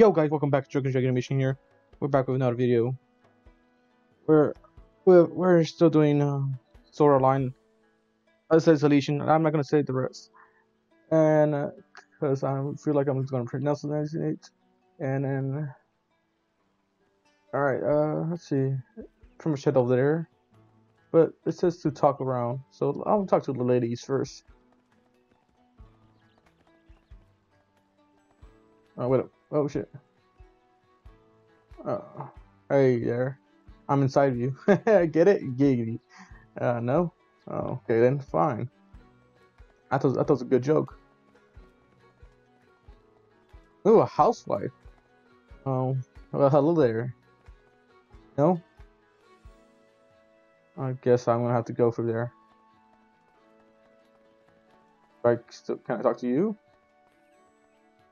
Yo guys, welcome back to Drunken Dragon Animation here. We're back with another video. We're we're, we're still doing uh, Sword Art Online. It says Elysian. I'm not gonna say the rest, and because I feel like I'm just gonna pronounce it. And then, all right. Uh, let's see. Pretty much head over there, but it says to talk around. So I'll talk to the ladies first. Oh, wait. Oh, shit. Oh, hey there. I'm inside of you. Get it? Giggity. Uh, no? Oh, okay then, fine. I thought, it was a good joke. Ooh, a housewife. Oh, well, hello there. No? I guess I'm gonna have to go through there. Like, still, can I talk to you?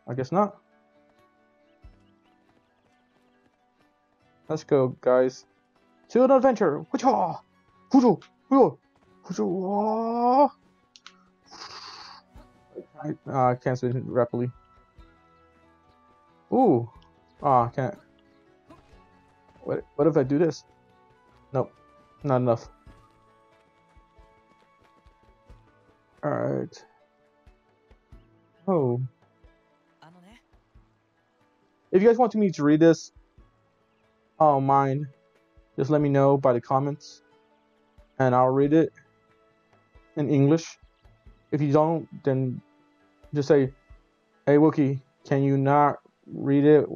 I guess not. Let's go, guys. To an adventure! Whoa! Whoa! Whoa! Whoa! I, uh, I can't swim rapidly. Ooh! Ah, I can't. What, what if I do this? Nope. Not enough. Alright. Oh. If you guys want me to read this, oh mind, just let me know by the comments and I'll read it in English. If you don't, then just say, "Hey Wookie, can you not read it?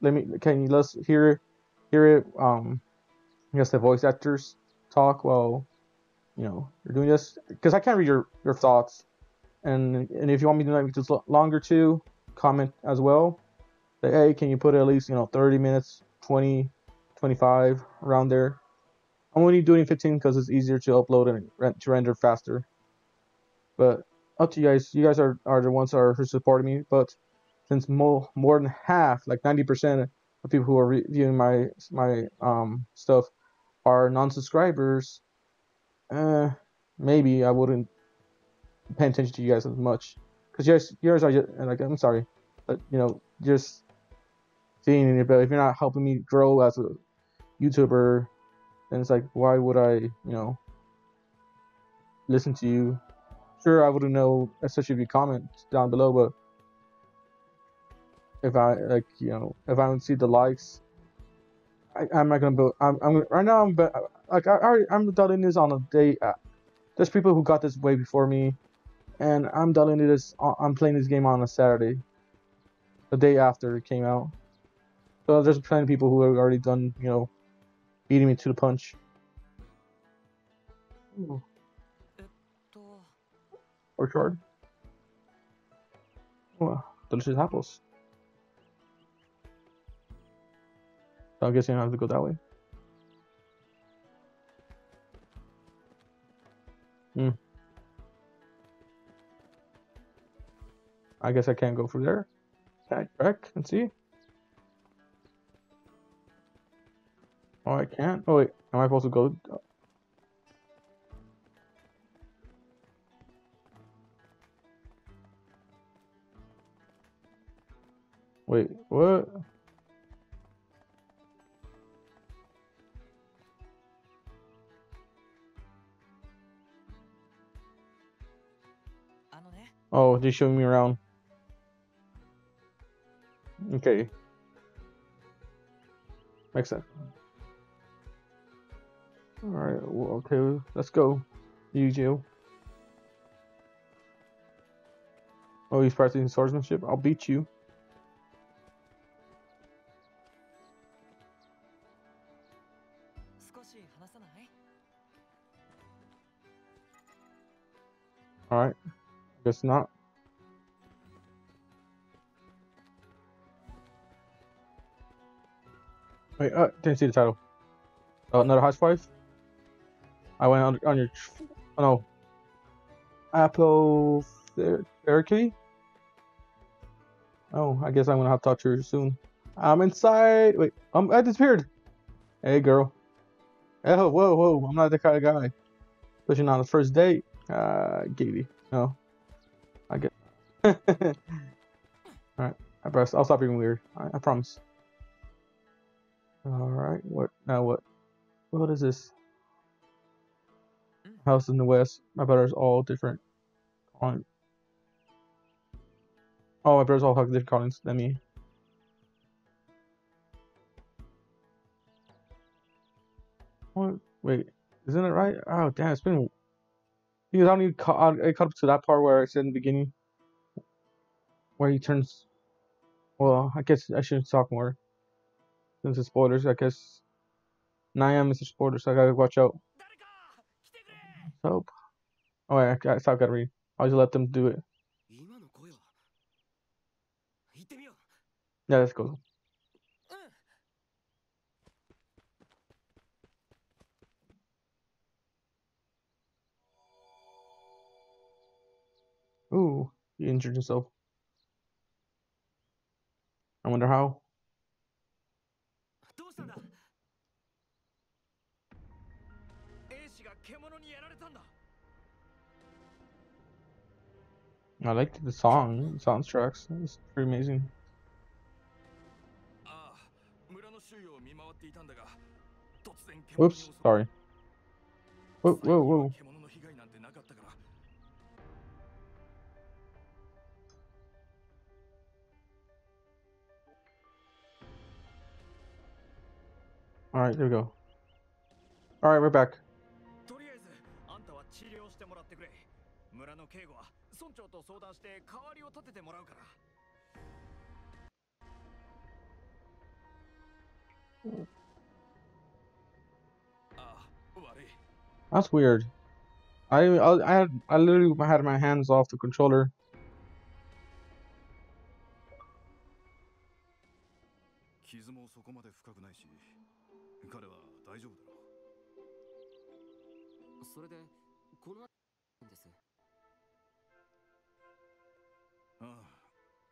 Let me. Can you let's hear it? Hear it? Um, I guess the voice actors talk while you know you're doing this because I can't read your your thoughts. And and if you want me to make this longer too, comment as well. Say, hey, can you put at least you know 30 minutes, 20 25 around there. I'm only doing 15 because it's easier to upload and to render faster. But up to you guys. You guys are, are the ones are who supporting me. But since more more than half, like 90% of people who are reviewing my my um stuff are non-subscribers, uh, maybe I wouldn't pay attention to you guys as much. Cause yours yours are just, like I'm sorry, but you know just seeing it. But if you're not helping me grow as a YouTuber, and it's like, why would I, you know, listen to you? Sure, I wouldn't know, especially if you comment down below, but if I like, you know, if I don't see the likes, I, am not gonna build. I'm, I'm right now. I'm like I already, I'm doubling this on a day. Uh, there's people who got this way before me, and I'm doubling this. I'm playing this game on a Saturday, the day after it came out. So there's plenty of people who have already done, you know, beating me to the punch. Ooh. Orchard. Oh, delicious apples. So I guess you don't have to go that way. Hmm. I guess I can't go through there. Back and see. Oh, I can't? Oh, wait. Am I supposed to go? Wait, what? Oh, they're showing me around. Okay. Makes sense. Alright, okay, let's go. Yu Oh, he's practicing swordsmanship? I'll beat you. Alright. Guess not. Wait, uh, didn't see the title. Oh, another housewife? I went on, on your, oh no, Apple Therapy. Oh, I guess I'm gonna have to talk to her soon. I'm inside. Wait, um, I disappeared. Hey, girl. Oh, whoa, whoa. I'm not the kind of guy. Especially not on the first date. Uh, Gaby. No. I guess. Alright. I press. I'll stop being weird. I, I promise. All right. What now? What? What is this? Mm. House in the west. My brother's all different. On. Oh, my brothers all different callings than me. What? Wait, isn't it right? Oh, damn! It's been because I caught I caught up to that part where I said in the beginning where he turns. Well, I guess I shouldn't talk more since it's spoilers. I guess Niam is a spoiler, so I gotta watch out. So, oh, I, I, I gotta read. I'll just let them do it. Yeah, let's go. Ooh, he injured himself. I wonder how. I liked the song, soundtracks. It's pretty amazing. ああ村の周囲を見回っていたんだが突然 Oops, sorry. Whoa, whoa, whoa. 獣の被害なんてなかったから All right, there we go. All right, we're back. と相談して代わりを立ててもらうから ああ悪い That's weird. I I, I had I literally had my hands off the controller.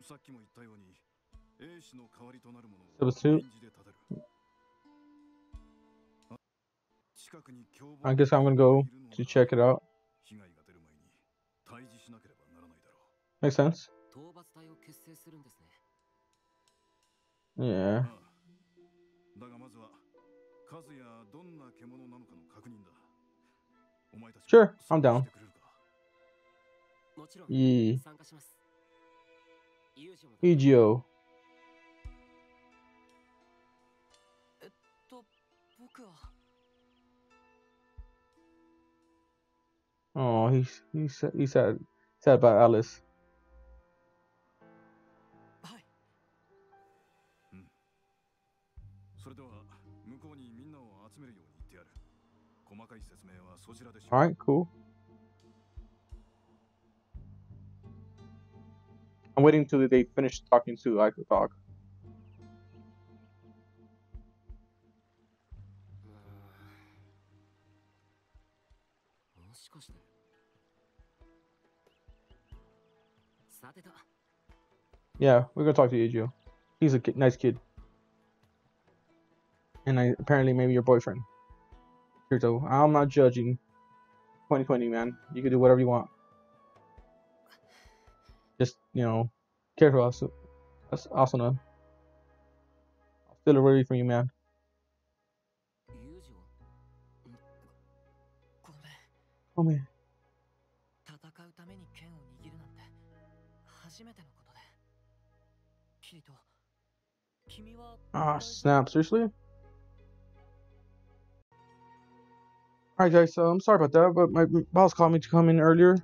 さっきも言ったように兵士の代わりとなるものを Substitute? 臨時で立てるあ近くに凶暴 I guess I'm gonna go to check it out. 被害が出る前に退治しなければならないだろ Makes sense. 討伐隊を結成するんですね Yeah. うああだがまずは数やどんな獣なのかの確認だお前たち Sure, も I'm down. し てくれるかもちろん Yee. 参加しますユージも Egio. と僕は Oh, he's he's sa- he's sad sad about Alice. はいそれでは向こうにみんなを集めるように言ってやる細かい説明はそちらでし All right, cool. I'm waiting till they finish talking to I could talk. Yeah, we're gonna talk to Eugeo. He's a kid, nice kid. And I, apparently maybe your boyfriend. Kirito, I'm not judging. 2020, man. You can do whatever you want just you know, careful, Asu Asuna. I'll still a ruby for you, man. Oh Ah, snap, seriously? Alright guys, so I'm sorry about that, but my boss called me to come in earlier.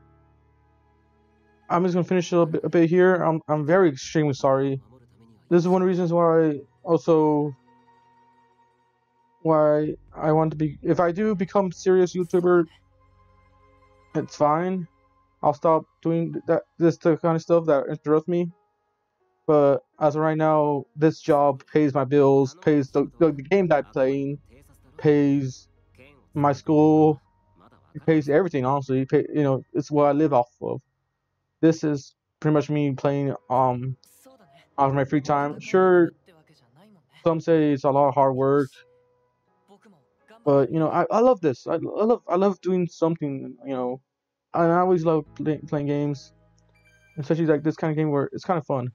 I'm just gonna finish up a bit here. I'm I'm very extremely sorry. This is one of the reasons why I also why I want to be. If I do become serious YouTuber, it's fine. I'll stop doing that this kind of stuff that interrupts me. But as of right now, this job pays my bills, pays the, the, the game that I'm playing, pays my school, pays everything. Honestly, pay, you know, it's what I live off of this is pretty much me playing um out of my free time. Sure, some say it's a lot of hard work, but you know I, I love this. I, I love I love doing something. You know, and I always love play, playing games, especially like this kind of game where it's kind of fun.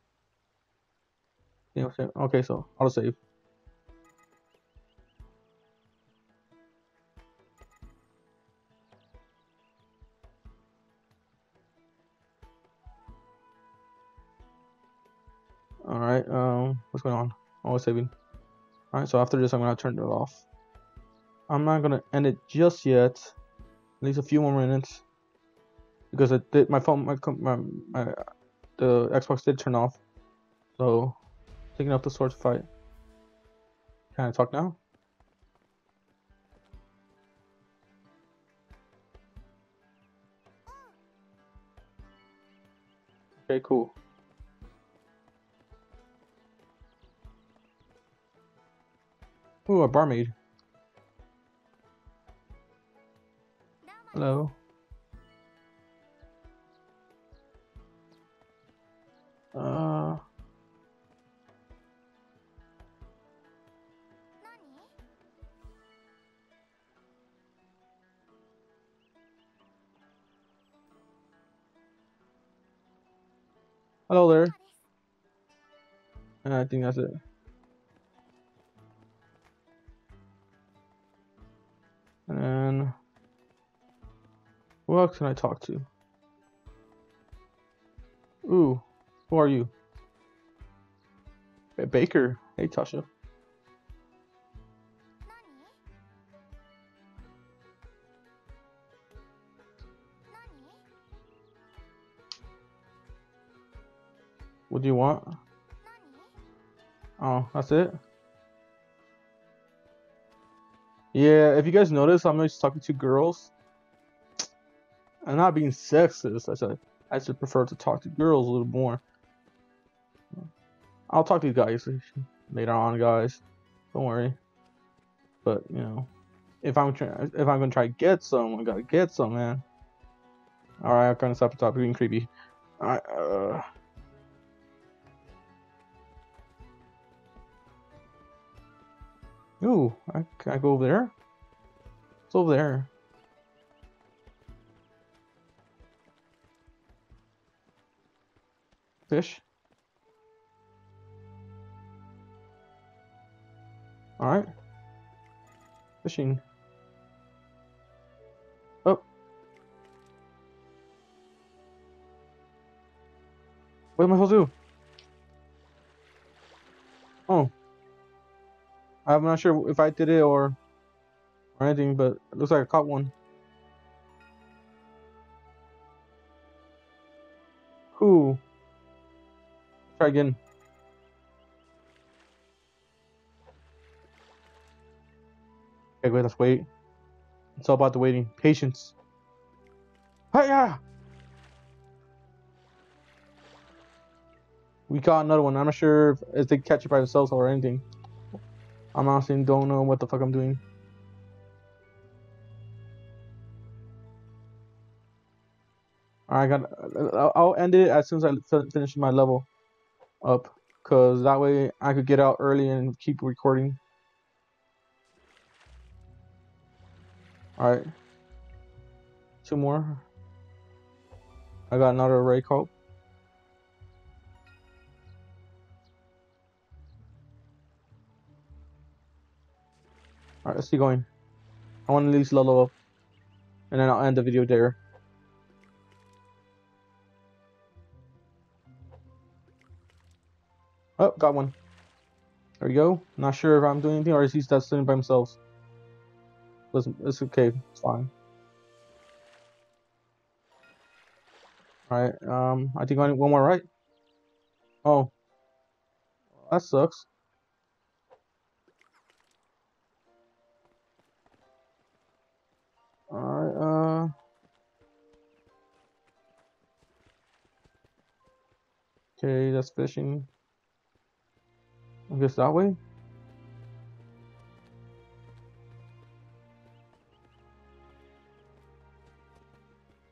You know, okay, so I'll save. All right. Um, what's going on? Oh, it's saving. All right. So after this, I'm gonna turn it off. I'm not gonna end it just yet. At least a few more minutes, because did. My phone, my my, my the Xbox did turn off. So, taking up the sword fight. Can I talk now? Okay, cool. Ooh, a barmaid. Hello. Uh, hello there. I think that's it. And then, who else can I talk to? Ooh, who are you? Baker. Hey, Tasha. What do you want? Oh, that's it? Yeah, if you guys notice, I'm always talking to girls. I'm not being sexist. I said I just prefer to talk to girls a little more. I'll talk to you guys later on, guys. Don't worry. But you know, if I'm trying, if I'm gonna try to get some, I gotta get some, man. All right, I'm gonna stop stop being creepy. All right. Uh... Ooh, I, can I go over there? It's over there. Fish. Alright. Fishing. Oh. What am I supposed to do? Oh. I'm not sure if I did it or or anything, but it looks like I caught one. Who? Try again. Okay, wait, let's wait. It's all about the waiting. Patience. Hiya! We caught another one. I'm not sure if, if they catch it by themselves or anything. I'm honestly don't know what the fuck I'm doing. I got. I'll end it as soon as I finish my level up, cause that way I could get out early and keep recording. All right. Two more. I got another ray coat. Alright, let's keep going. I want to least level up. And then I'll end the video there. Oh, got one. There we go. Not sure if I'm doing anything or is he just sitting by himself. It's okay. It's fine. Alright, um, I think I need one more, right? Oh. That sucks. Okay, that's fishing. I guess that way?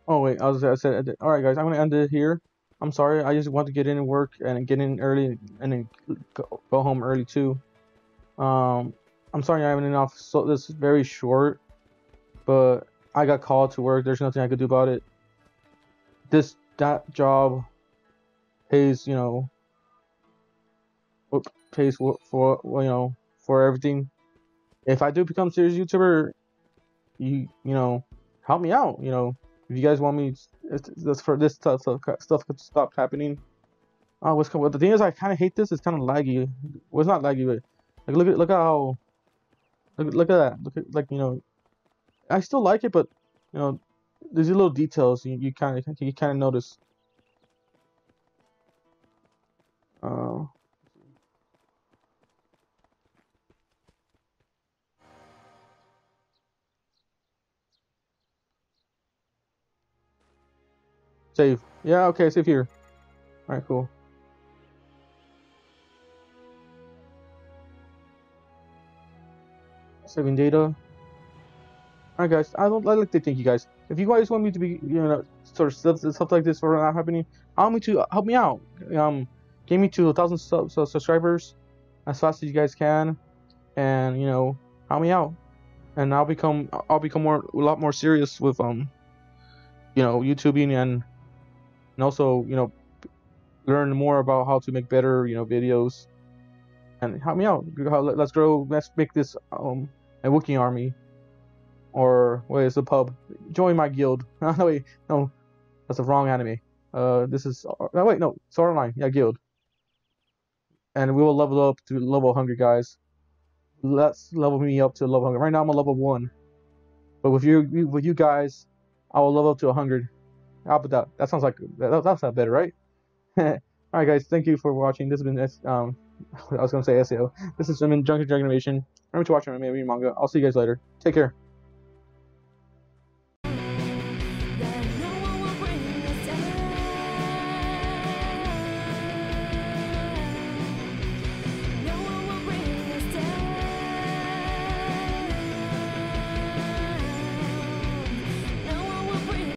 Oh wait, I was I said all right guys, I'm gonna end it here. I'm sorry, I just want to get in and work and get in early and then go, go home early too. Um, I'm sorry I haven't enough. So this is very short, but I got called to work. There's nothing I could do about it. This that job pays, you know, pays for, you know for everything. If I do become serious YouTuber, you you know help me out. You know if you guys want me this for this stuff stuff could stop happening. Oh, what's well, the thing is I kind of hate this. It's kind of laggy. Well, it's not laggy, but like look at look at how look look at that. Look at like you know, I still like it, but you know, there's little details you you kind of you kind of notice. Uh, Save. Yeah, okay, save here. Alright, cool. Saving data. Alright guys, I don't I like to thank you guys. If you guys want me to be you know sort of stuff, stuff like this for not happening, allow me to help me out. Um get me to a thousand sub, sub, subscribers as fast as you guys can and you know help me out. And I'll become I'll become more a lot more serious with um you know YouTubing and and also you know learn more about how to make better you know videos. And help me out. Let's grow let's make this um a Wookie army. Or what is the pub. Join my guild. No wait no. That's the wrong anime. Uh this is no wait no. Sword online. Yeah guild and we will level up to level 100 guys let's level me up to level 100 right now i'm a level 1 but with you with you guys i will level up to 100 how about that? That sounds like that, that's not better, right? All right, guys. Thank you for watching. This has been um, I was gonna say SEO. This has been Junkie Dragon. Remember to watch my maybe manga. I'll see you guys later. Take care.